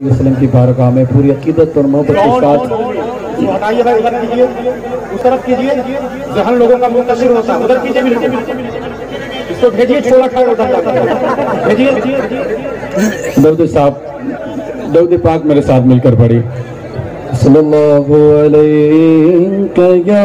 वसल्लम की बारगाह में पूरी अकीदत और मोहब्बत के साथ उसको हटाइए भाई उधर कीजिए उस तरफ़ कीजिए जहन लोगों का मुंतशिर होता है उधर कीजिए इसको भेजिए छोला खाए उधर भेजिए दौद साहब दौद पाक मेरे साथ मिलकर पढ़ी सल्लल्लाहु अलैहि या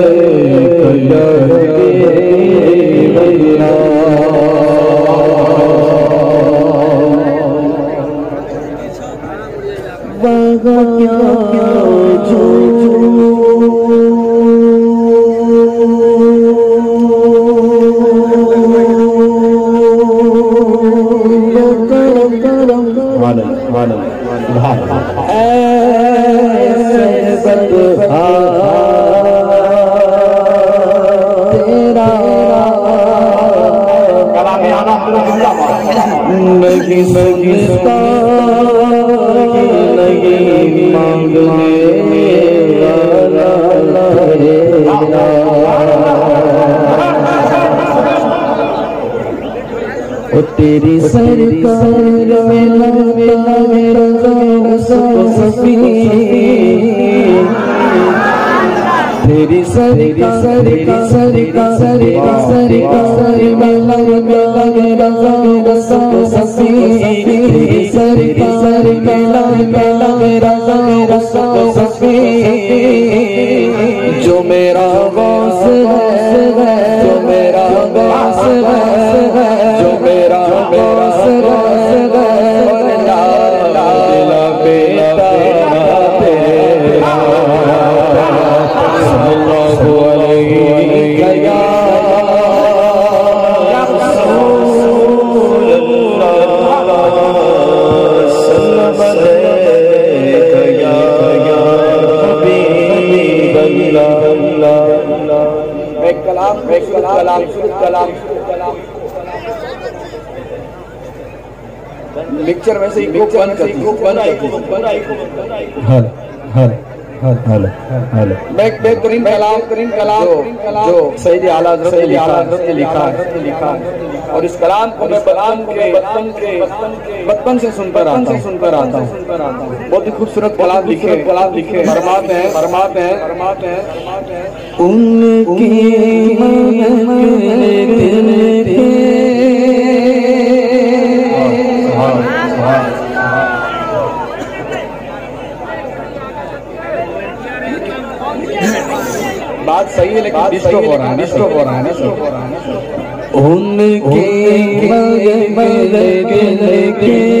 वहाँ क्या कलाम आना नहीं सकता नहीं मांगने वाला ओ तेरी सरकार में मेरा मेरा सफी तेरी सरिका सरिका सरिका सरिका सरिका सरि मेला मेला मेरा सरिका पिक्चर में से ग्रुप बंद कर दी बंद कर दी हल हल हल हल हल। बेक बेहतरीन कलाम। बेहतरीन कलाम। जो सैयद आला हज़रत सैयद आला हज़रत ने लिखा है लिखा है और इस कलाम को मैं बचपन के बचपन के बचपन से सुनकर आता हूँ। सुनकर आता हूँ। बहुत ही खूबसूरत कलाम लिखे। कलाम लिखे। फरमाते हैं। फरमाते हैं। फरमाते हैं। उनकी बात सही है लेकिन डिस्टर्ब हो रहा है डिस्टर्ब हो रहा है रहा है उनकी मग मग के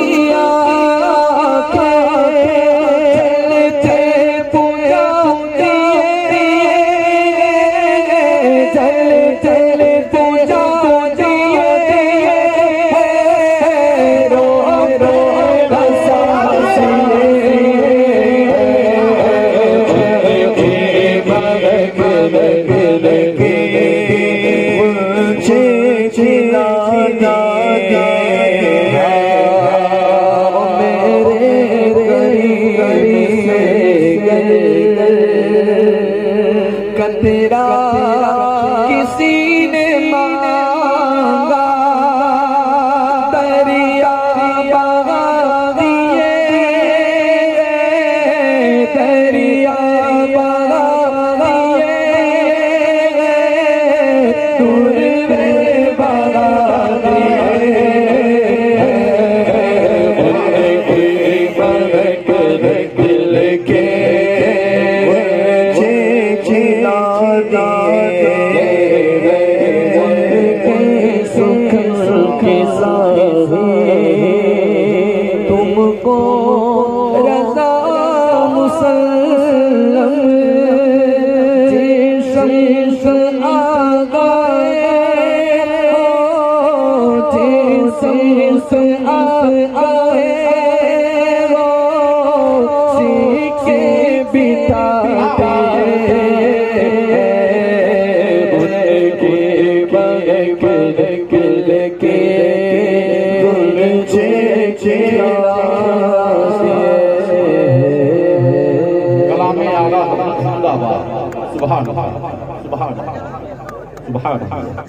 के तुमको रजा मुसल्लम शमस आ गए हो शमस आ गए हो सीखे बिताते उनके बगल 不怕了，不怕。